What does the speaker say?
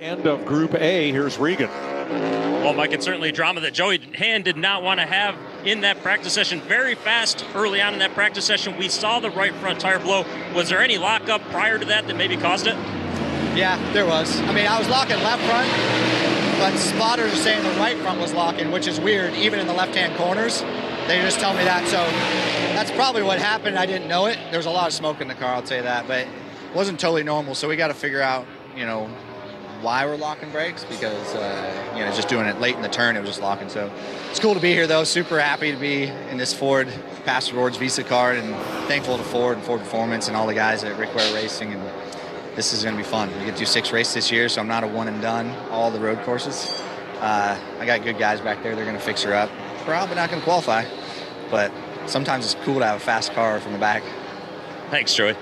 End of Group A. Here's Regan. Well, Mike, it's certainly drama that Joey Hand did not want to have in that practice session. Very fast early on in that practice session, we saw the right front tire blow. Was there any lockup prior to that that maybe caused it? Yeah, there was. I mean, I was locking left front, but spotters are saying the right front was locking, which is weird, even in the left-hand corners. They just tell me that, so that's probably what happened. I didn't know it. There was a lot of smoke in the car, I'll tell you that, but it wasn't totally normal. So we got to figure out, you know, why we're locking brakes because uh, you know just doing it late in the turn it was just locking. So it's cool to be here though. Super happy to be in this ford pastor Rewards visa card and thankful to ford and ford performance and all the guys at rick ware racing and this is going to be fun. We get to do six races this year so i'm not a one and done all the road courses. Uh, i got good guys back there they're going to fix her up. Probably not going to qualify but sometimes it's cool to have a fast car from the back. Thanks joey